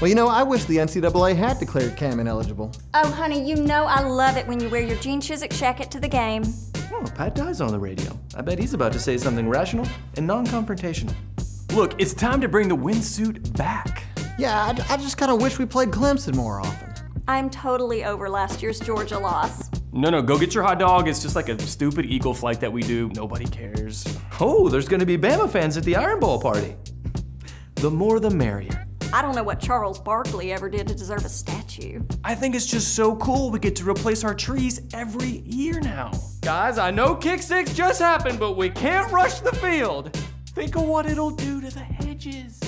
Well, you know, I wish the NCAA had declared Cam ineligible. Oh, honey, you know I love it when you wear your jean Chiswick jacket to the game. Oh, Pat Dye's on the radio. I bet he's about to say something rational and non-confrontational. Look, it's time to bring the windsuit back. Yeah, I, I just kind of wish we played Clemson more often. I'm totally over last year's Georgia loss. No, no, go get your hot dog. It's just like a stupid Eagle flight that we do. Nobody cares. Oh, there's gonna be Bama fans at the Iron Bowl party. The more the merrier. I don't know what Charles Barkley ever did to deserve a statue. I think it's just so cool we get to replace our trees every year now. Guys, I know kick six just happened, but we can't rush the field. Think of what it'll do to the hedges.